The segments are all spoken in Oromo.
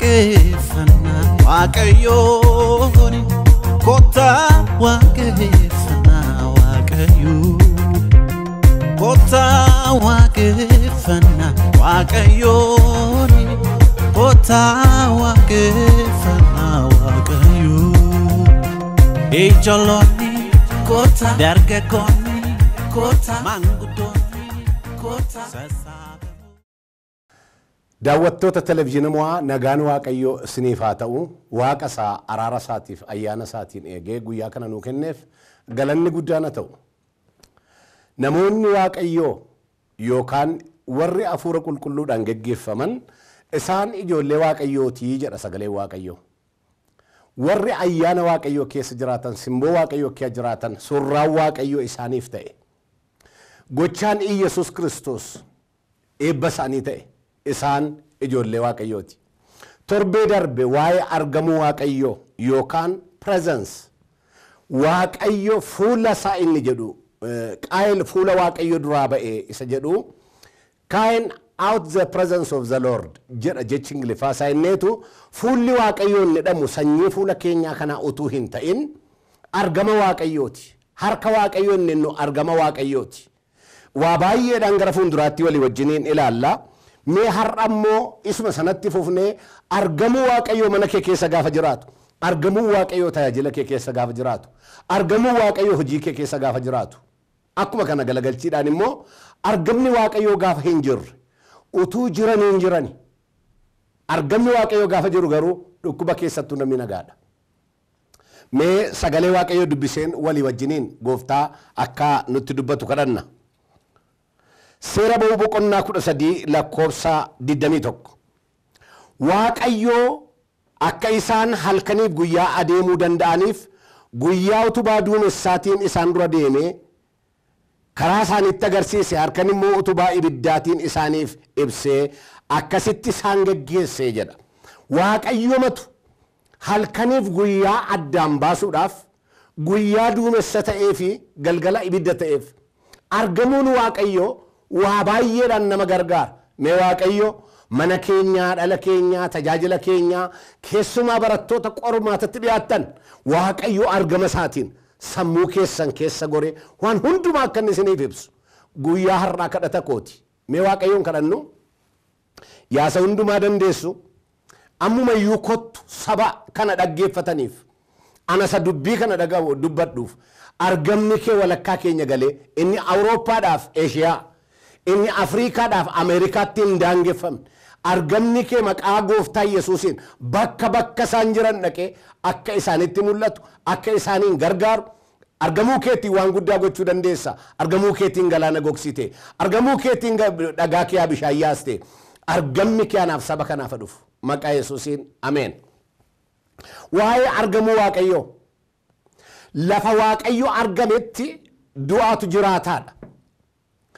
waaqeffannaa waaqayyoon kottaa waaqeffannaa waaqayyoo kottaa waaqeffannaa waaqayyoon kottaa waaqeffannaa waaqayyoo ijoollonni kottaa dargaggoonni kottaa maanguddoonni sassaabamuu. Daawwattoota televizyiinii nagaan Waaqayyoo isiniif haa ta'u waaqa isaa araara isaatiif ayyaana isaatiin eegee guyyaa kana nuu kenneef galanni guddaan haa ta'u. Namoonni Waaqayyoo yookaan warri hafuura qulqulluudhaan geggeeffaman isaan ijoollee Waaqayyootii jedha sagaleen Waaqayyoo. Warri ayyaana Waaqayyoo keessa jiraatan simboo Waaqayyoo keessa jiraatan surraan Waaqayyoo isaaniif ta'e. Gochaan Iyyasuus Kiristoos eebba isaanii ta'e. Isaan ijoollee waaqayyooti. Torbee darbe waa'ee argamuu waaqayyoo yookaan presence waaqayyo fuula isaa inni jedhu qaayil fuula waaqayyo duraa ba'ee isa jedhu kaa'in out the presence of the Lord jedha jechi ingiliffaa isaa inneetu fuulli inni jedhamu sanyii fuula keenyaa kanaa utuu hin ta'in argama waaqayyooti. Harka waaqayyoo inni nu argama waaqayyooti. Waa baay'eedhaan gara fuulduraatti walii wajjiniin ilaalla. Mee har'a immoo isuma sanatti fufnee argamuu waaqayyoo mana kee keessa gaafa jiraatu argamuu waaqayyoo tajaajila kee keessa gaafa jiraatu argamuu waaqayyoo hojii kee keessa gaafa jiraatu akkuma kana galagalchiidhaan immoo argamni waaqayyoo gaafa hin jirre utuu jiranii hin jirani argamni waaqayyoo gaafa jiru garuu dhukkuba keessattuu namni nagaadha. Mee sagalee waaqayyoo dubbiseen walii wajjiniin gooftaa akka nutti dubbatu kadhanna. Seera ba'uu boqonnaa kudha sadii lakkoofsa digdamii tokko. Waaqayyoo akka isaan halkaniif guyyaa adeemuu danda'aniif guyyaa utubaa duumessaatiin isaan dura deemee karaa isaanitti agarsiise harkan immoo utubaa ibiddaatiin isaaniif ibsee akkasitti isaan geggeessee jedha. Waaqayyoomatu halkaniif guyyaa addaan baasuudhaaf guyyaa duumessa ta'ee fi galgala ibidda ta'eef argamuun waaqayyoo waa baay'eedhaan nama gargaara. Mee Waaqayyo mana keenyaa, dhala keenyaa, tajaajila keenyaa keessumaa barattoota qormaatatti dhiyaattan Waaqayyo argama isaatiin sammuu keessan keessa goree waan hundumaa akka inni isiniif ibsu guyyaa har'aa kadhata kooti. Mee Waaqayyoon kadhannu yaasa hundumaa dandeessu ammumayyuu kottu saba kana dhaggeeffataniif anasa dubbii kana dubbadhuuf argamni kee walakkaa keenya galee inni Awurooppaadhaaf Eeshiyaa inni afriikaadhaaf ameerikaatti hin daangeffamne argamni kee maqaa gooftaa yesuusiin bakka bakka isaan jiran dhaqee akka isaanitti mul'atu akka isaaniin gargaaru argamuu keetiin waan guddaa gochuu dandeessa argamuu keetiin galaana gogsite argamuu keetiin dhagaa kee bishaan yaaste argamni kee anaaf saba kanaaf dhufu. Maqaa yesuusiin ameen. Waa'ee argamuu waaqayyoo. Lafa waaqayyo argametti du'aatu jiraataadha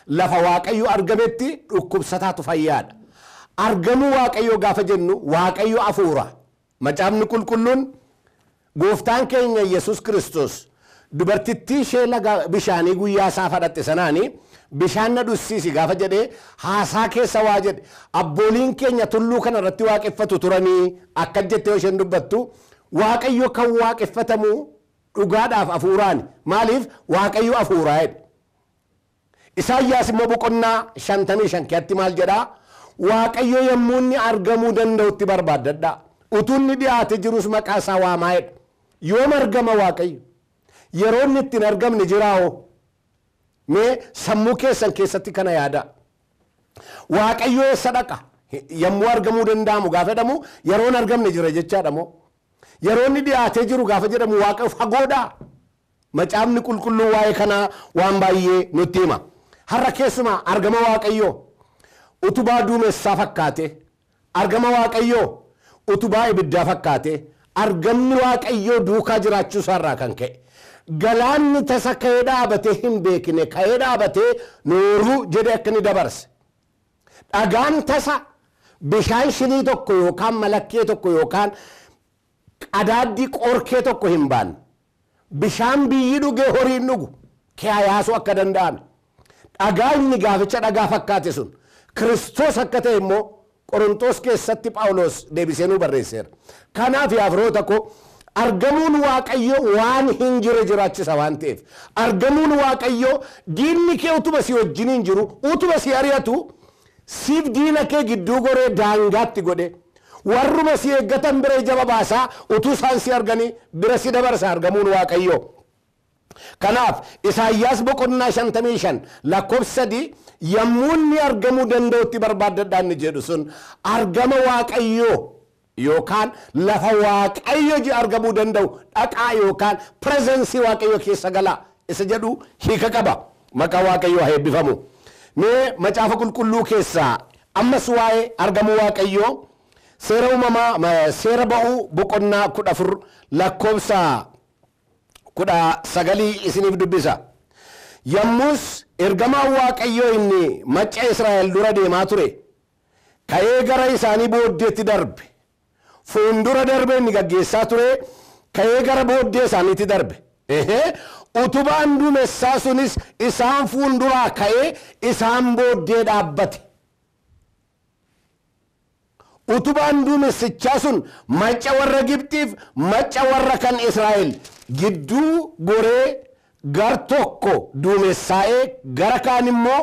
lafa waaqayyo argametti dhukkubsataatu fayyaadha. Argamuu waaqayyo gaafa jennu waaqayyo afuura. Macaafni qulqulluun gooftaan keenya Yesuus Kiristoos dubartittii ishee laga bishaanii guyyaa isaa fadhatte sanaanii bishaan na dhussiisi gaafa jedhee haasaa keessa waa jedhe abbooliin keenya tulluu kana irratti waaqeffatu turanii akka jettee isheen dubbattu waaqayyo kan waaqeffatamu dhugaadhaaf afuuraani maaliif waaqayyo afuuraa jedhe. Isaayyaas immoo boqonnaa shantamii shan keessatti maal jedhaa waaqayyo yommuu inni argamuu danda'utti barbaaddadha utuu inni dhiyaate jirus maqaa isaa waamaa jedha yoom argama waaqayyo yeroo inni ittiin argamne jiraao mee sammuu keessan keessatti kana yaada waaqayyo eessa dhaqa yommuu argamuu danda'amu gaafa jedhamu yeroon argamne jira jechaadha moo yeroo inni dhiyaatee jiru gaafa jedhamu waaqa fagoodhaa macaafni qulqulluu waa'ee kanaa waan baay'ee nutti hima. Har'a keessumaa argama waaqayyoo. Utubaa duumessaa fakkaate argama waaqayyoo. Utubaa ibiddaa fakkaate argamni waaqayyoo duukaa jiraachuu isaarraa kan ka'e. Galaanni tasa ka'ee dhaabatee hin beekne ka'ee dhaabatee nooruu jedhee akka inni dabarse. Dhagaan tasa bishaan shinii tokko yookaan malakkee tokko yookaan qadaaddii qorkee tokko hin baanne. Bishaan biyyi dhugee horiin dhugu kee yaasuu akka danda'ame dhagaa inni gaaficha dhagaa fakkaate sun kiristoos akka ta'e immoo qorontos keessatti phaawulos deebisee nu barreesseera kanaaf yaa firoota koo argamuun waaqayyo waan hin jirre jiraachisa waan ta'eef argamuun waaqayyo diinni kee utuma si wajjin hin jiru utuma si ari'atu siif diina kee gidduu goree daangaatti godhe warruma si eeggatan bira ija babaasaa utuu isaan si arganii bira si dabarsa argamuun waaqayyo kanaaf isaayyaas boqonnaa shantamii shan lakkoofsa sadii yommuu inni argamuu danda'utti barbaaddadhaa inni jedhu sun argama waaqayyoo yookaan lafa waaqayyo ji argamuu danda'u dhaqaa yookaan pirezensii waaqayyo keessa galaa isa jedhu hiika qaba. Maqaa waaqayyo haa eebbifamu. Mee macaafa qulqulluu keessaa ammas waa'ee argamuu waaqayyoo seera uumamaa seera ba'uu boqonnaa kudha afur lakkoofsa kudha sagalii isiniif dubbisa. Yommus ergamaan waaqayyoo inni macca israa'el dura deemaa ture. Ka'ee gara isaanii booddeetti darbe. Fuundura darbe inni gaggeessaa ture. Ka'ee gara booddee isaaniitti darbe. Utubaan duumessaa sunis isaan fuunduraa ka'ee isaan booddee dhaabbate. Utubaan duumessichaa sun macca warra gibxiif macca warra kan israa'el gidduu goree gar tokko duumessaa'ee gara kaan immoo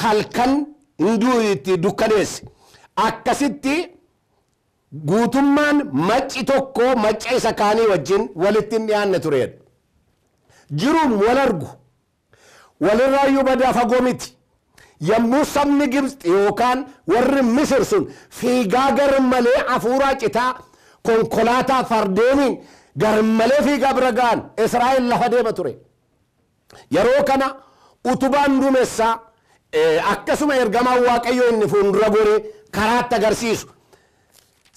halkan itti dukkaneesse akkasitti guutummaan macci tokko macca isa kaanii wajjin walitti dhiyaanne turedha jiruun wal argu walirraayyuu badaa fagoo miti. Yommuu sabni gibxi yookaan warri misir sun fiigaa gar malee hafuuraa citaa konkolaataa fardeeniin gar malee fiigaa bira ga'an israa'el lafa deema ture yeroo kana utubaan duumessaa akkasuma ergamaan waaqayyo inni fuuldura goree karaatti agarsiisu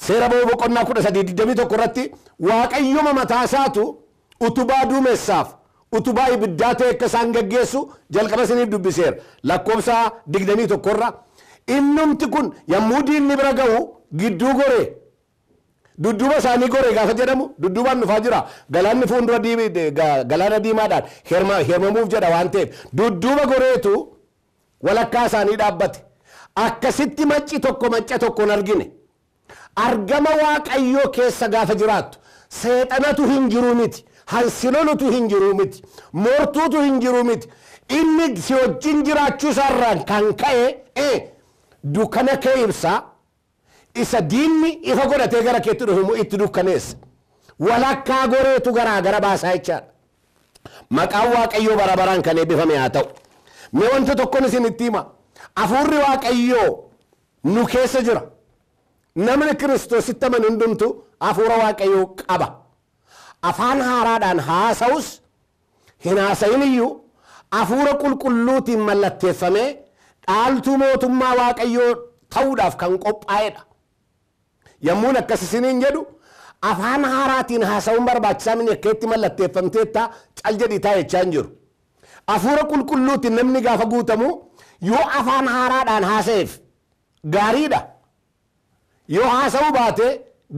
seera ba'uu boqonnaa kudha sadii digdamii tokko irratti waaqayyoma mataasaatu utubaa duumessaaf utubaa ibiddaa ta'e akka isaan gaggeessu jalqaba isiniif dubbiseera lakkoofsa digdamii tokkorra innumti kun yommuu diinni bira ga'u gidduu goree dudduuba isaanii goree gaafa jedhamu dudduubaan dhufaa jira. Galaanni fuuldura galaana diimaadhaan hermamuuf jedha waan ta'eef. Dudduuba goreetu walakkaa isaanii dhaabbate. Akkasitti macci tokko macca tokko hin argine. Argama waaqayyoo keessa gaafa jiraattu seexanatu hin jiru miti hansilolutu hin jiru miti moortuutu hin jiru miti. Inni si wajjin jiraachuu isaarraan kan ka'e dukkana kee ibsaa isa diinni ifa godhatee gara keetti dhufu itti dukkaneessa walakkaa goreetu garaa gara baasaa jechaadha maqaan waaqayyoo bara baraan kan eebbifame haa ta'u mee wanta tokkon isin itti hima hafuurri waaqayyoo nu keessa jira namni kiristoositti amanu hundumtu hafuura waaqayyoo qaba afaan haaraadhaan haasa'us hin haasa'in iyyuu hafuura qulqulluutiin mallatteeffamee dhaaltuu mootummaa waaqayyoo ta'uudhaaf kan qophaa'edha yommuun akkas isiniin jedhu afaan haaraatiin haasa'uun barbaachisaa mini akka itti mallatteeffamteetta cal jedhitaa jechaa hin jiru hafuura qulqulluutiin namni gaafa guutamu yoo afaan haaraadhaan haasa'eef gaariidha yoo haasa'uu baate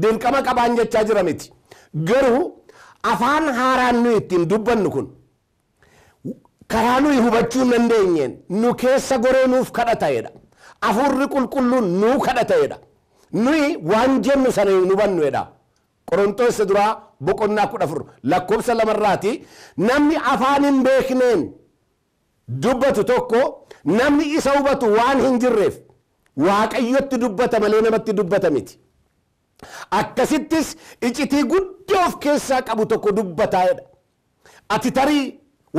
dirqama qabaan jechaa jira miti garuu afaan haaraan nu ittiin dubbannu kun karaa nuyi hubachuu hin dandeenyeen nu keessa goree nuuf kadhata'edha hafuurri qulqulluun nuu kadhata'edha nuyi waan jennu sana hin hubannuedha qorontoos duraa boqonnaa kudha afur lakkoofsa lamarraati namni afaan hin beekneen dubbatu tokko namni isa hubatu waan hin jirreef waaqayyotti dubbata malee namatti dubbata miti. Akkasittis icitii guddaa of keessaa qabu tokko dubbataa'edha. Ati tarii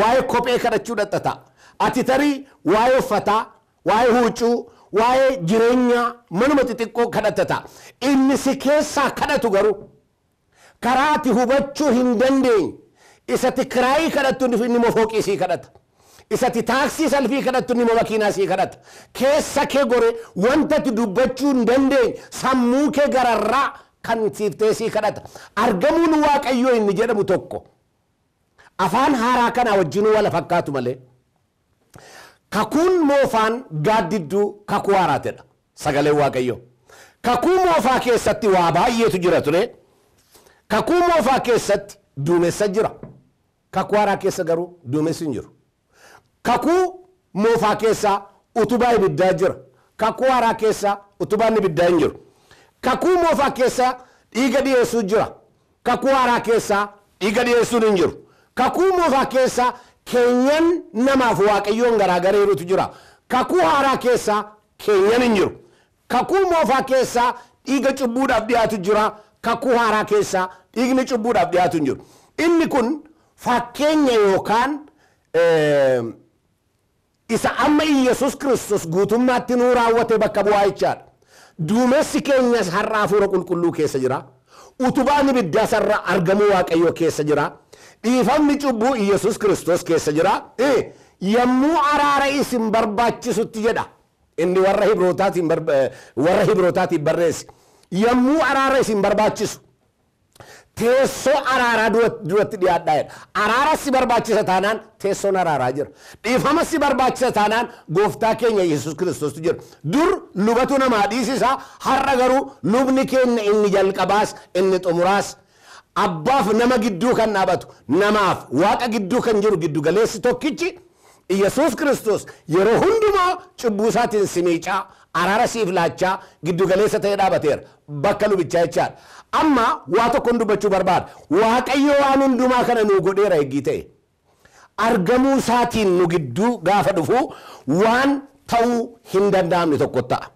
waa'ee kophee kadhachuu dadhata ati tarii waa'ee uffataa? Waa'ee huccuu waa'ee jireenyaa manuma xixiqqoo kadhatata. Inni si keessaa kadhatu garuu karaa ati hubachuu hin dandeenye. Isati kiraayii kadhattu inni fooqii sii kadhata. Isati taaksii salfii kadhattu inni makiinaa sii kadhata. Keessa kee gore wanta ati dubbachuu hin dandeenye sammuu kee gararraa kan siiftee sii kadhata. Argamuun waaqayyoo inni jedhamu tokko. Afaan haaraa kana wajjin wala fakkaatu malee kakuun moofaan gaaddidduu kakuu haaraatedha sagaleen waaqayyo kakuu moofaa keessatti waa baay'eetu jira ture kakuu moofaa keessatti duumessa jira kakuu haaraa keessa garuu duumessi hin jiru kakuu moofaa keessaa utubaa ibiddaa jira kakuu haaraa keessaa utubaan ibiddaa hin jiru. Kakuu moofaa keessa dhiiga dhiyeessuu jira. Kakuu haaraa keessa dhiiga dhiyeessuun hin jiru. Kakuu moofaa keessa keenyan namaaf waaqayyoon garaagareerutu jira. Kakuu haaraa keessa keenyan hin jiru. Kakuu moofaa keessa dhiiga cubbuudhaaf dhiyaatu jira. Kakuu haaraa keessa dhiigni cubbuudhaaf dhiyaatu hin jiru. Inni kun fakkeenya yookaan eh, isa amma Iyyasuus Kiristoos guutummaatti nuu raawwate bakka bu'aa jechaadha. Duumessi keenyas har'a hafuura qulqulluu keessa jira. Utubaan ibiddaa sarara argamuu waaqayyoo keessa jira. Dhiifamni cubbuu Iyyasuus Kiristoos keessa jira. Eh, Yommuu araara isin barbaachisutti jedha. Inni warra Hibrootatiin eh, warra Hibrootatiin barreesse. Yommuu araara isin barbaachisu teessoo araaraa dura- duratti dhiyaadhaa jedha. Araara si barbaachisa taanaan teessoon araaraa jira. Dhiifama si barbaachisa taanaan gooftaa keenya Yesuus Kiristoostu jira. Dur lubatu namaa dhiisisa har'a garuu lubni keenya inni jalqabaas inni xumuraas abbaaf nama gidduu kan dhaabatu namaaf waaqa gidduu kan jiru giddu galeessi tokkichi Yesuus Kiristoos yeroo hundumaa cubbuu isaatiin si miicaa araara siif laachaa giddu galeessa ta'ee dhaabateera bakka lubichaa jechaadha. Amma waa tokkoon dubbachuu barbaada. Waaqayyo waan hundumaa kana nuu godheera eeggii ta'e. Argamuu isaatiin nu gidduu gaafa dhufu waan ta'uu hin danda'amne tokko ta'a.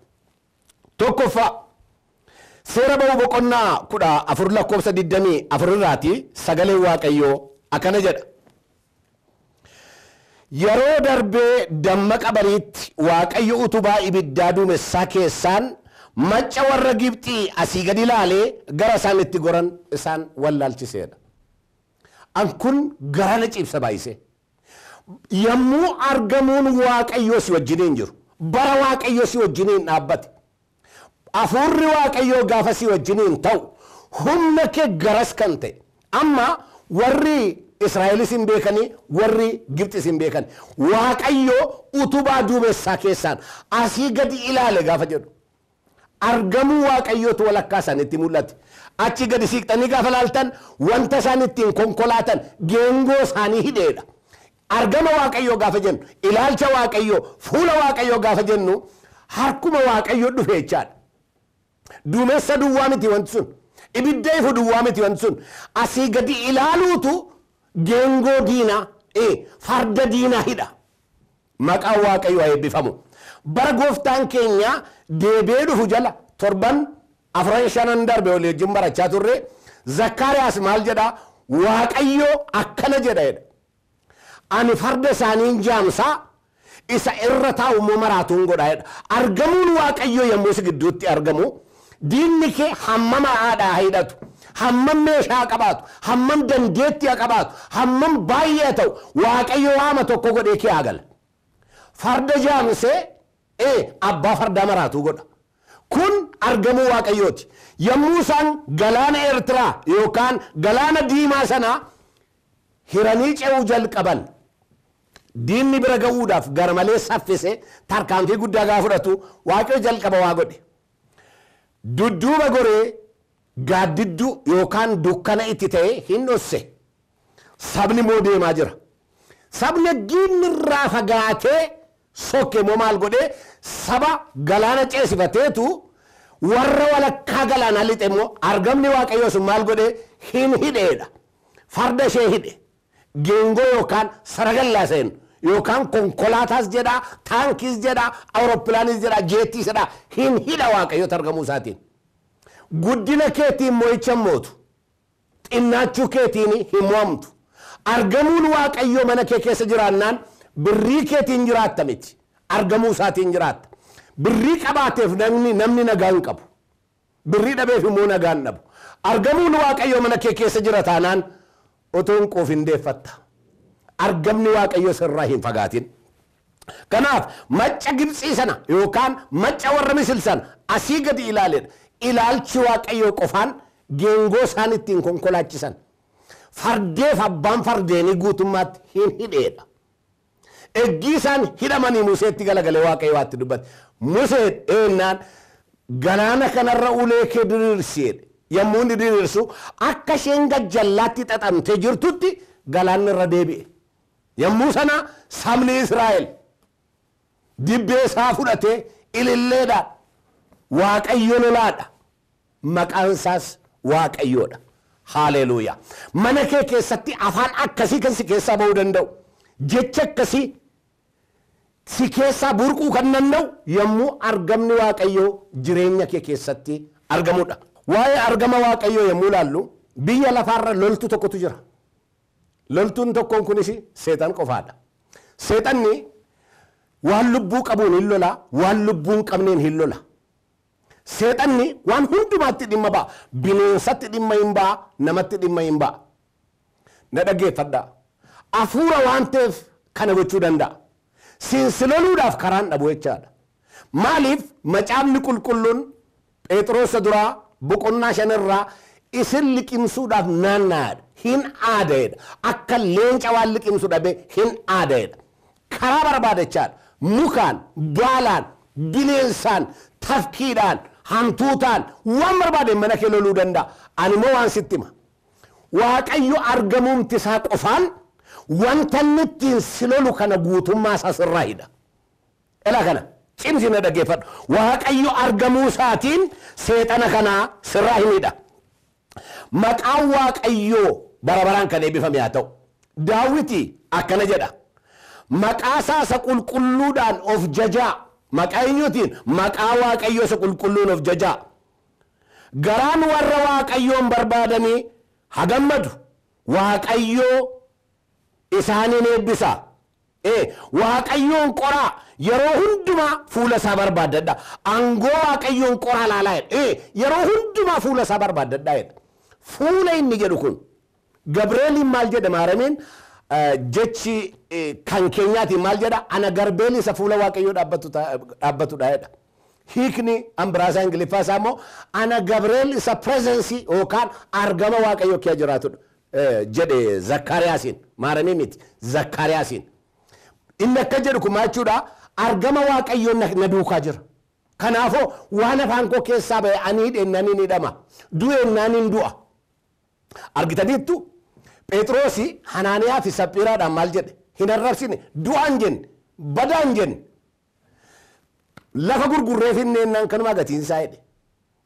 Tokkoffaa seera ba'uu boqonnaa kudha afur lakkoofsa digdamii afur irraati sagaleen waaqayyoo akkana jedha. Yeroo darbee dammaqa bariitti waaqayyo utubaa ibiddaa duumessaa keessaan macca warra Gibxii asii gadi ilaalee gara isaan itti goran isaan wallaalchiseedha. An kun garana ciibsa baay'ise. Yommuu argamuun waaqayyoo si wajjiniin jiru bara waaqayyoo si wajjiniin dhaabbate hafuurri waaqayyoo gaafa si wajjiniin ta'u humna kee garas kan ta'e amma warri Israa'elis hin beekanii warri Gibxis hin beekan waaqayyoo utubaa duumessaa keessaan asii gadi ilaale gaafa jedhu argamuu waaqayyootu walakkaa isaanitti mul'ate achi gadi siiqxanii gaafa laaltan wanta isaan ittiin konkolaatan geengoo isaanii hidheedha argama waaqayyoo gaafa jennu ilaalcha waaqayyoo fuula waaqayyoo gaafa jennu harkuma waaqayyoo dhufe jechaadha duumessa duwwaa miti wanti sun ibidda ifu duwwaa miti wanti sun asii gadi ilaaluutu geengoo diinaa eh, farda diinaa hidha maqaan waaqayyoo haa eebbifamu bara gooftaan keenya deebee dhufu jala torban afran shanan darbe walii wajjin barachaa turre zakkaariyaas maal jedha waaqayyoo akkana jedha jedha ani farda isaaniin jaamsaa isa irra taa'u immoo maraatuun godha jedha argamuun waaqayyoo yommuu si gidduutti argamu diinni kee hammam haadhaa hidhatu hammam meeshaa qabaatu hammam dandeettii qabaatu hammam baay'ee ta'u waaqayyo waama tokko godhee kee agala farda jaamsee ee abbaa fardaa maraatuu godha kun argamuu waaqayyooti yommuu isaan galaana eertiraa yookaan galaana diimaa sanaa hiranii ce'uu jalqaban diinni bira ga'uudhaaf gara malee saffise tarkaanfii guddaa gaa fudhatu waaqayyo jalqaba waa godhe dudduuba goree gaaddidduu yookaan dukkana itti ta'e hin dhosse sabni moo deemaa jira? Sabni diinni irraa fagaatee sokke moo maal godhee? Saba galaana ceesifateetu warra walakkaa galaanaa lixe immoo argamni waaqayyoo sun maal godhee? Hin hidheedha. Farda ishee hidhe. Geengoo yookaan saragallaa seen yookaan konkolaataas jedha taankiis jedha awuroopilaanis jedha jeettiis jedha hin hidha waaqayyoota argamuu isaatiin. Guddina keetiin mo'icha mootu xinnaachuu keetiin hin mo'amtu. Argamuun waaqayyoo mana kee keessa jiraannaan birrii keetiin jiraatta miti. Argamuu isaatiin jiraatta birrii qabaateef namni namni nagaa hin qabu. Birrii dhabeef immoo nagaa hin dhabu. Argamuun waaqayyoo mana kee keessa jira taanaan otoo hin quufindeeffatta argamni waaqayyoo sirraa hin fagaatin kanaaf macca gibxii sana yookaan macca warra misil sana asii gadi ilaaledha ilaalchi waaqayyoo qofaan geengoo isaan ittiin konkolaachisan fardeef abbaan fardeenii guutummaatti hin hidheedha eggii isaan hidhamanii museetti galagalee waaqayyo waatti dubbate musee eenyaan galaana kanarra ulee kee diriirsiidhe yommuu inni diriirsu akka isheen gajjallaatti xaxamtee jirtutti galaanni irra deebi'e fudhatee ililleedhaan waaqayyo lolaadha maqaan isaas waaqayyoodha haaleluuyaa mana kee keessatti afaan akkasii kan si keessaa ba'uu danda'u jecha akkasii si keessaa burquu kan danda'u yommuu argamni waaqayyoo jireenya kee keessatti argamudha waa'ee argama waaqayyoo yommuu laallu biyya lafaarra loltu tokkotu jira loltuun tokkoon kunis seexan qofaadha seexanni waan lubbuu qabuun hin lola waan lubbuu hin qabneen hin lola seexanni waan hundumaatti dhimma ba'a bineensatti dhimma hin ba'a namatti dhimma hin ba'a na dhaggeeffadha hafuura waan ta'eef kana gochuu danda'a siinsiloluudhaaf karaan dhabu jechaadha maaliif macaafni qulqulluun phexrosa duraa boqonnaa shanirraa isin liqimsuudhaaf naanna'aadha hin aada'edha akka leenca waan liqimsu dhabe hin aada'edha karaa barbaadachaadha mukaan baalaan bineensaan tafkiidhaan hantuutaan waan barbaade mana kee loluu danda'a ani immoo waan sitti hima waaqayyo argamuumti isaa qofaan wanta inni ittiin si lolu kana guutummaa isaa sirraa hidha ela kana cimsi na dhaggeeffadhu waaqayyo argamuu isaatiin seexana kanaa sirraa hin hidha maqaan waaqayyoo bara baraan kan eebbifame haa ta'u daawiti akkana jedha maqaa isaa isa qulqulluudhaan of jajaa maqaa maqaa waaqayyoo isa qulqulluun of jajaa garaan warra waaqayyoon barbaadanii hagammadu waaqayyoo isaaniin eebbisa ee waaqayyoon qoraa yeroo hundumaa fuula isaa barbaaddadha angoo waaqayyoon qoraa laalaa jedha yeroo hundumaa fuula isaa barbaaddadha jedha fuula inni jedhu kun gabreeliin maal jedha maarameen jechi kan keenyaatiin maal jedha ana garbeen isa fuula waaqayyoo dhaabbatudha jedha hiikni ambiraasaa ingiliffaa isaa immoo ana gabreel isa presensii yookaan argama waaqayyoo kee jiraatudha jedhe zakkaariyaasiin maaramee miti zakkaariyaasiin inni akka jedhu kun jechuudha argama waaqayyoo na duukaa jira kanaafoo waan afaan koo keessaa ba'e ani hidhennaan hin hidhama du'ennaan hin du'a argitaniittu phexrosi hanaaniyaa fi saphiiraadhaan maal jedhe? Hin arrabsine. Du'aan jenne badaan jenne lafa gurgurree finneennaan kanuma gatiinsaa jedhe.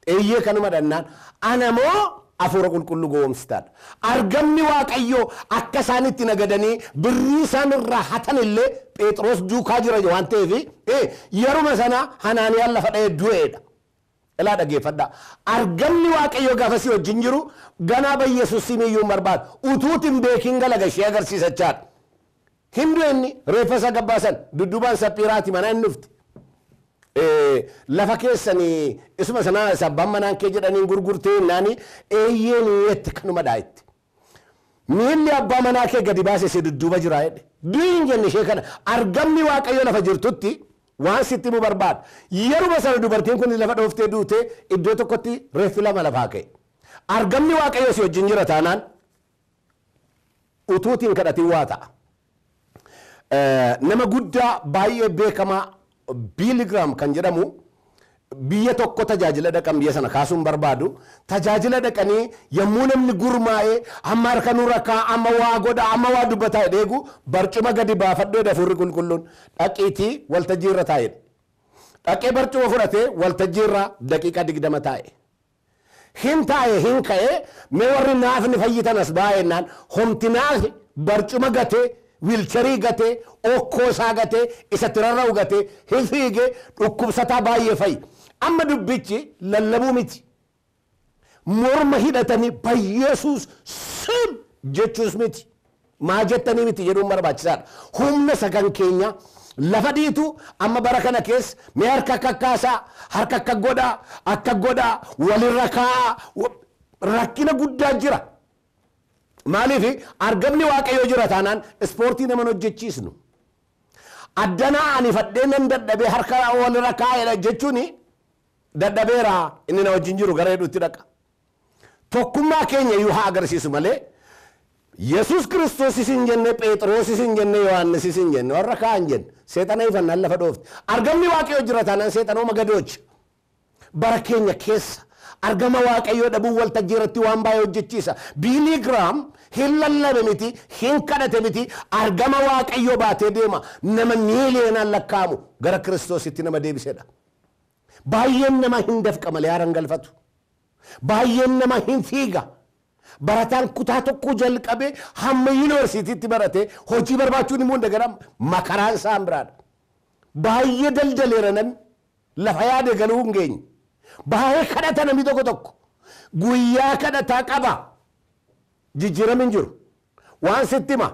Eeyyee kanuma dhannaan. Anamoo hafuura qulqulluu gowwomsitaadha argamni waaqayyoo akka isaan itti nagadanii birrii isaan irraa hatan illee phexros duukaa jira waan ta'eef yeruma sana hanaaniyaan lafa dha'ee du'eedha ilaa dhaggeeffadha argamni waaqayyoo gaafasii wajjin jiru ganaa ba yesus simiyyuu barbaadu utuutin beekin galaga ishee agarsiisachaadha. Hindu inni reeffa isa gabbaasan dudduubaan saphiiraati mana inni dhufte lafa keessanii isuma sana sabbaan manaan kee jedhaniin gurgurtee naani eeyyeen itti kanuma daa'itti miilli abbaa manaa kee gadi baase si dudduuba jira jedhe du'iin jenne ishee kana. Argamni waaqayyo lafa jirtutti waan sitti mu barbaada yeruma sana dubartiin kun lafa dhooftee duute iddoo tokkotti reeffi lama lafaa ka'e argamni waaqayyo si wajjin jira taanaan utuutiin kadhatiin waa ta'a. Nama guddaa baay'ee beekamaa biiligraam kan jedhamu biyya tokko tajaajila dhaqan biyya sana kaasuun barbaadu tajaajila dhaqanii yommuu namni gurmaa'ee amma harka nurra kaa amma waa godha amma waa dubbataa eegu barcuma gadi baafadhee hafuurri qulqulluun dhaqiitii waltajjii irra taa'e dhaqee barcuma fudhatee waltajjii irra daqiiqa digdama taa'e. Hin taa'e hin ka'e mee warri naafni fayyitan as baay'inaan homti naafi barcuma gatee wiilcharii gatee okkoo isaa gatee isatti rarra'u gatee hin fiigee dhukkubsataa baay'ee fayyi. Amma dubbichi lallabuu miti. Morma hidhatanii bayyeesuus sim jechuus miti. Maa jettanii miti jedhuun barbaachisaadha. Humna sagan keenya lafa dhiitu amma bara kana keessa mee harka akka kaasaa harka akka godhaa akka godhaa walirra kaa'aa rakkina guddaa jira. Maaliif argamni waaqayyoo jira taanaan ispoortii nama hojjechiisnu. Addanaa ani fadhee nan dadhabee harka walirra kaa'edha jechuun dadhabeera inni na wajjin jiru gara hedduutti dhaqa. Tokkummaa keenya iyyuu haa agarsiisu malee Yesus Kiristoos isin jenne Phexros isin jenne Yohaannis isin jenne warra kaan jenne seexana ifannaan lafa dhoofte. Argamni waaqayyoo jira taanaan seexanooma gadoochi. Bara keenya keessa argama waaqayyoo dhabuun waltajjii irratti waan baay'ee hojjechiisa. Biilii Giraam hin lallabe miti, hin kadhate miti, argama waaqayyoo baatee deema. Nama miiliyoonaan lakkaa'amu gara Kiristoositti nama deebisedha. Baay'een nama hin dafqa malee haran galfatu baay'een nama hin fiiga barataan kutaa tokko jalqabe hamma yuunivarsiitiitti barate hojii barbaachuun immoo indagana makaraan isaan biraadha baay'ee daldaleera namni lafa yaade galuu hin geenye baay'ee kadhata namni tokko tokko guyyaa kadhataa qaba jijjiirama hin jiru waan sitti hima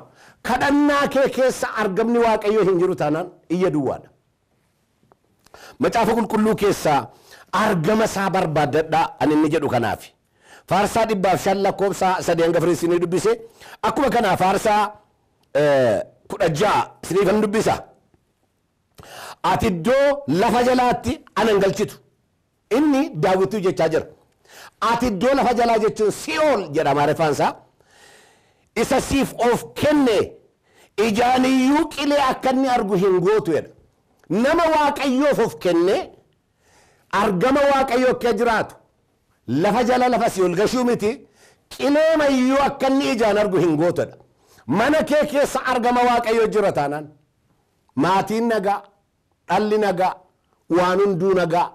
kadhannaa kee keessa argamni waaqayyoo hin jiru taanaan iyya duwwaadha macaafa qulqulluu keessaa argama isaa barbaadadhaa ani inni jedhu kanaaf. Faarsaa dhibbaaf shan lakkoofsa sadii hanga afurii isinii dubbise. Akkuma kanaa faarsaa kudha ja'a isiniifan dubbisa. Ati iddoo lafa jalaatti anan galchitu. Inni daawwituu jechaa jira. Ati iddoo lafa jalaa jechuun si'ool jedha amaariffaan isa siif of kenne ijaaniyyuu qilee akka inni argu hin gootu jedha nama waaqayyoof of kenne argama waaqayyoo akka jiraatu lafa jala lafa si'ool gashuu miti qilee mayyuu akka inni ijaan argu hin gootudha mana kee keessa argama waaqayyoo jira taanaan maatiin nagaa dhalli nagaa waan hunduu nagaa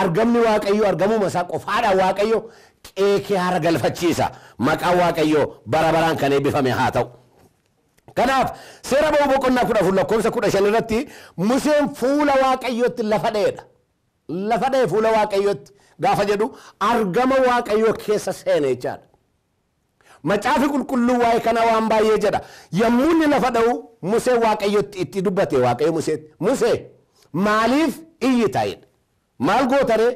argamni waaqayyoo argamuma isaa qofaadha waaqayyo qeekee hara galfachiisa maqaan waaqayyoo bara baraan kan eebbifame haa ta'u kanaaf seera ba'uu boqonnaa kudha afur lakkoofsa kudha shan irratti museen fuula waaqayyootti lafa dha'eedha lafa dha'e fuula waaqayyootti gaafa jedhu argama waaqayyoo keessa seene jechaadha macaafi qulqulluu waa'ee kana waan baay'ee jedha yommuu inni lafa dha'u musee waaqayyotti itti dubbate waaqayyo museetti musee maaliif iyyi taa'edha maal gootaree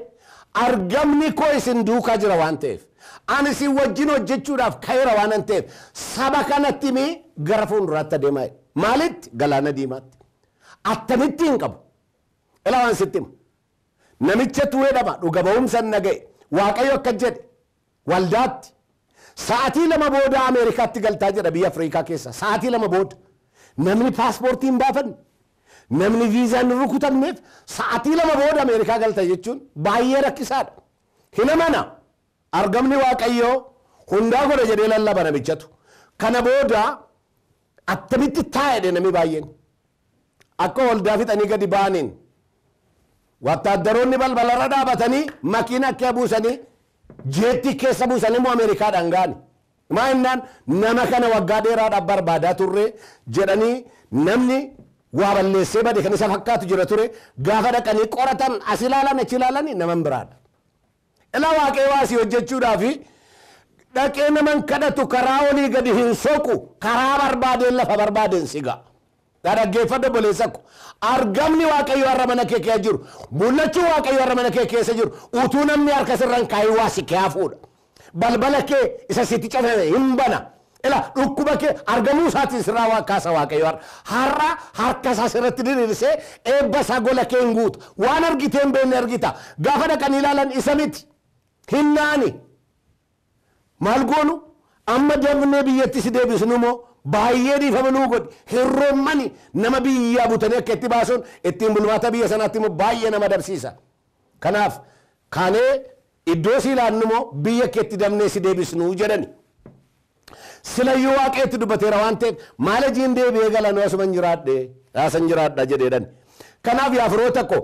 argamni koo isin duukaa jira waan ta'eef ani isin wajjin hojjechuudhaaf ka'eera waan ta'eef saba kanatti mi gara fuulduraatti adeemaa maalitti galaana diimaatti attamitti hin qabu ila waan sitti hima namicha tuweedhama dhuga ba'umsa naga'e waaqayyo akka jedhe waldaatti sa'atii lama booda ameerikaatti galtaa jedha biyya afriikaa keessa sa'atii lama booda namni paaspoortii hin baafanne namni viizaan hin rukutamneef sa'atii lama booda ameerikaa galta jechuun baay'ee rakkisaadha hin amana argamni waaqayyoo hundaa godha jedhee lallaba namichatu kana booda attamitti taa'edhe namni baay'een akka waldaa fixanii gadi ba'aniin wattaaddaroonni balbalarra dhaabatanii makiina akka buusanii jeetti keessa buusanii immoo ameerikaadhaan ga'ani maa innaan nama kana waggaa dheeraadhaaf barbaadaa turre jedhanii namni waa balleessee bade kan isa fakkaatu jira ture. Gaafa dhaqanii qoratan as ilaalan achi ilaalan naman biraadha. Ila waaqee waasii hojjechuudhaafi dhaqee naman kadhatu karaa olii gadi hin soqu karaa barbaadeen lafa barbaadeen siga. Dhaggeeffadha boleessakko argamni waaqayyo har'a mana kee keessa jiru mul'achuu waaqayyo har'a mana kee keessa jiru utuu namni harka sirran kaayii waa si kee hafuudha. Balbala kee isa sitti cafame hin bana ila dhukkuba kee argamuu isaatiin sirraa waa kaasa waaqayyo har'a har'a harka isaa sirratti diriirsee eebba isaa gola kee hin guutu waan argitee hin beekne argita gaafa dhaqanii ilaalan isa miti hin naani maal goonu amma dafnee biyyatti si deebisnu moo baay'ee dhiifama nuu godhi hirroommani nama biyyaa butanii akka itti baasuun ittiin bulmaata biyya sanaatti immoo baay'ee nama dabsiisa kanaaf kaanee iddoo si ilaannu immoo biyya keetti dabnee si deebisnu jedhani silayyuu waaqeetti dubbateera waan ta'eef maal ajiin deebi'ee galanuu asuma hin jiraadhe yaasan jiraadha jedheedhan kanaaf yaa firoota koo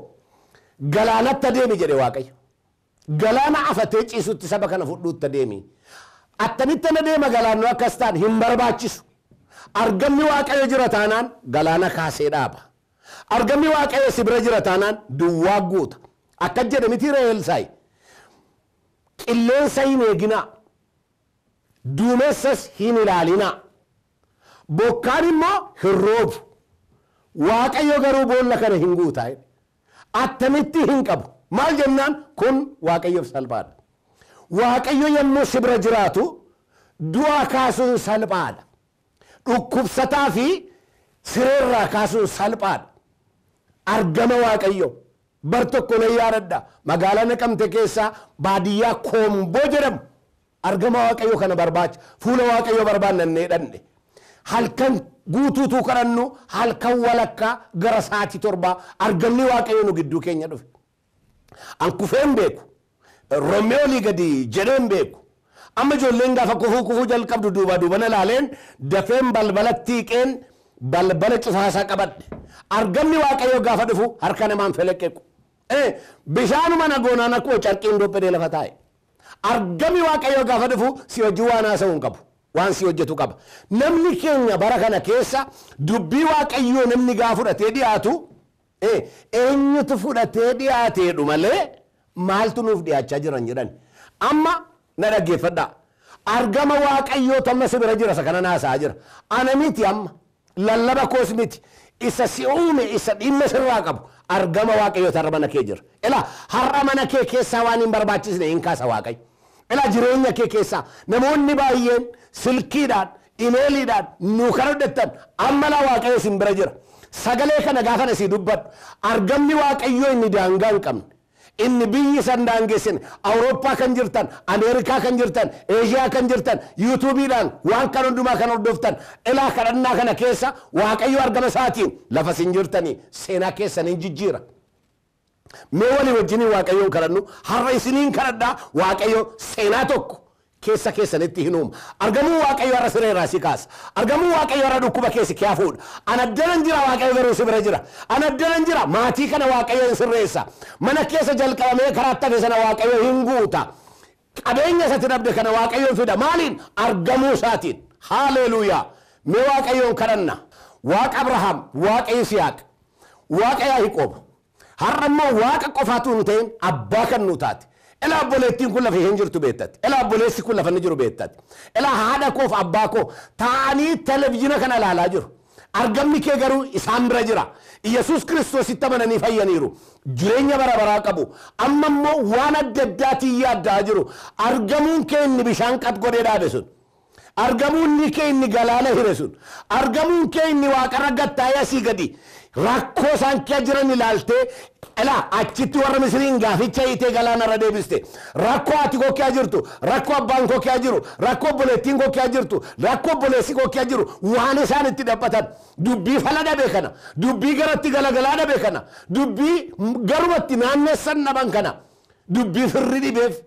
galaanatti adeemi jedhe waaqayyo galaana afatee ciisutti saba kana fudhuutti adeemi attamitti na deema galaannu akkas ta'an hin barbaachisu argamni waaqayyo jira taanaan galaana kaasee dhaaba argamni waaqayyo si bira jira taanaan duwwaa guuta akkas jedhe miti re'eelsaayi qilleensa hin eeginaa duumessas hin ilaalinaa bokkaan immoo hin roobu waaqayyo garuu boolla kana hin guutaa attamitti hin qabu maal jennaan kun waaqayyoof salphaadha waaqayyo yommuu si bira jiraatu du'a kaasuun salphaadha dhukkubsataa fi sireerraa kaasuun salphaadha argama waaqayyo bar tokko nan yaadadha magaalaa naqamte keessaa baadiyyaa koomboo jedhamu argama waaqayyo kana barbaacha fuula waaqayyo barbaannannee dhanne halkan guutuutuu kadhannu halkan walakkaa gara saatii torbaa argamni waaqayyo nu gidduu keenya dhufe an kufeen beeku romeolii gadi jedheen beeku amma ijoolleen gaafa kufuu kufuu jalqabdu duuba duubana laaleen dafeen balbala tiiqeen balbala cufaasaa qabadhe argamni waaqayyo gaafa dhufu harka namaan feleqqeequ Eh, Bishaanuma nagoonaan akkuma carqiin dhophedee lafa taa'e. Argami waaqayyoo gaafa dhufu si wajjin waan haasa'uu hin qabu. Waan si hojjetu qaba. Namni keenya bara kana keessa dubbii waaqayyoo namni gaafa fudhatee dhiyaatu eh, eenyutu fudhatee dhiyaateedhu malee maaltu nuuf dhiyaachaa jiran jedhan. Amma na dhaggeeffadhaa. Argama waaqayyoo tamma si bira jira isa kana naasaa jira. Ana miti amma lallaba koos miti. Isa si uume isa dhimma sirraa qabu. Argama waaqayyoo har'a mana kee jira. Ilaa har'a mana kee keessaa waan hin barbaachisne hin kaasa waaqayyo. Ilaa jireenya kee keessaa namoonni baay'een silkiidhaan imeeliidhaan nu kan hojjettan ammalaa waaqayyo isin bira jira. Sagalee kana gaafa asii dubbadhu argamni waaqayyoo inni daangaa hin qabne. inni biyyi san daangessin awurooppaa kan jirtan ameerikaa kan jirtan eeshiyaa kan jirtan yuutuubiidhaan waan kan hundumaa kan hordoftan ilaa kadhannaa kana keessa waaqayyo argama isaatiin lafa sin jirtanii seenaa keessan hin jijjiira. Mee walii wajjiniin waaqayyoon kadhannu har'a isiniin kadhadhaa waaqayyo seenaa tokko keessa keessanitti hin uuma. Argamuu waaqayyo har'a siree irraa si kaasa. Argamuu waaqayyo har'a dhukkuba keessi kee fuudha. Ana addanan jira waaqayyo garuu si bira jira. Ana addanan jira maatii kana waaqayyo hin sirreessa. Mana keessa jalqabamee karaa tafe sana waaqayyo hin guuta. Qabeenya isatti dhabde kana waaqayyoon fida. Maaliin? Argamuu isaatiin. Haaleluuyaa. Mee waaqayyoon kadhanna. Waaqa Abrahaam, Waaqa Yisihaaq, Waaqa Yaaqoob. Har'a immoo Waaqa qofaatu hin ta'in abbaa kan nu taate. Ilaa obboleettiin kun lafa hin jirtu beektatti. Ilaa obboleessi kun lafa inni jiru beektatti. Ilaa haadha koof abbaa koo taa'anii televizyiina kana ilaalaa jiru. Argamni kee garuu isaan bira jira. Iyyasuus kiristoositti amananii fayyaniiru. Jireenya bara baraa qabu. Amma immoo waan adda addaatiin yaaddaa jiru. Argamuun kee inni bishaan qat godhee dhaabe sun. Argamuun kee inni galaana hire sun. Argamuun kee inni waaqarra gattaa'ee asii gadi. राक्षसांच्या जिरणी लालते ಅಲ್ಲ ಆ ಚಿತ್ತಿವರ ಮಿಸ್ರಿಂಗ ಹಿಚ್ಚ ಐತೆ ಗಲಾನ ರಡೇಬಿಸ್ತೆ ರಕ್ಕು ಆತಿಗೆ ಹೋಗಿ ಆಗಿರ್ತು ರಕ್ಕು ಹಬ್ಬಂಗೆ ಹೋಗಿ ಆಗಿರು ರಕ್ಕೊಬ್ಬಲೆ ತಿಂಗ್ ಹೋಗಿ ಆಗಿರ್ತು ರಕ್ಕೊಬ್ಬಲೆ ಸಿಗ್ ಹೋಗಿ ಆಗಿರು ವಾಹನೆ ಸಾನಿತ್ತಿದೆ ಅಪ್ಪತಾನ ದುಬ್ಬಿ ಫಲದ ಬೇಕನ ದುಬ್ಬಿ ಗರತ್ತಿ ಗಲಗಲಾದ ಬೇಕನ ದುಬ್ಬಿ ಗರುವತ್ತಿ ನಾನೇ ಸಣ್ಣ ಬಂಕನ ದುಬ್ಬಿ ಫಿರ್ರಿದಿ ಬೇಕು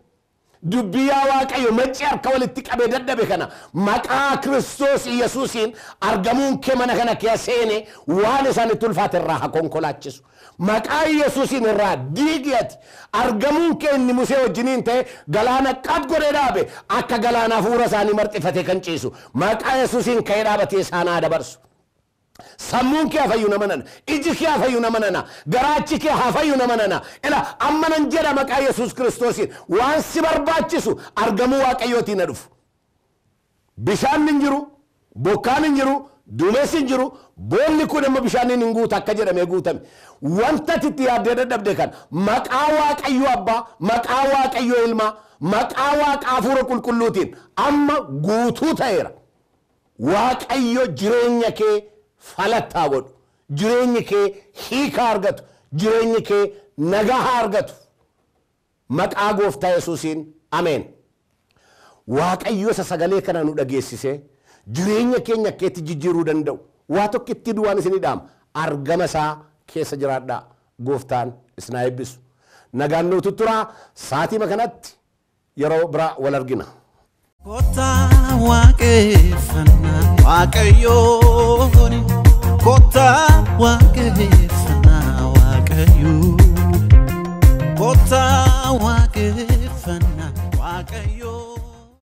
dhaban kana, dubbii firri dhibeef. dubbii yaa waaqayyo macci harka walitti qabee dadhabe kana maqaa kiristoos yesuusiin argamuun kee mana kana kee seene waan isaan itti ulfaate irraa haa konkolaachisu maqaa yesuusiin irraa diigiyati argamuun kee inni musee wajjiniin ta'e galaana qad godhee dhaabe akka galaana hafuura isaanii marxifate kan ciisu maqaa yesuusiin ka'ee dhaabatee isaanaa dabarsu. Sammuun kee hafayyu nama nana iji kee hafayyu nama nana garaachi kee hafayyu nama nana ila amma nan jedha maqaa yesuus kiristoosiin waan si barbaachisu argamuu waaqayyootiin dhufu bishaan hin jiru bokkaan hin jiru duumessi hin jiru boolli kun immoo bishaaniin hin guutu akka jedhamee guutame wanta itti yaaddee dadhabde kan maqaa waaqayyo abbaa maqaa waaqayyo ilmaa maqaa waaqaa hafuura qulqulluutiin amma guutuu ta'eera waaqayyo jireenya kee falattaa godhu jireenyi kee hiika argatu jireenyi kee nagaha argatu maqaa gooftaa yesuusiin ameen waaqayyo isa sagalee kana nu dhageessisee jireenya keenya akkeetti jijjiiruu danda'u waa tokko itti isinii dhaama argama isaa keessa jiraadhaa gooftaan isinaa eebbisu nagaan nu tutturaa saatii kanatti yeroo biraa wal argina. Kottaa waaqeffannaa kota wake fana wake you kota wake fana wake you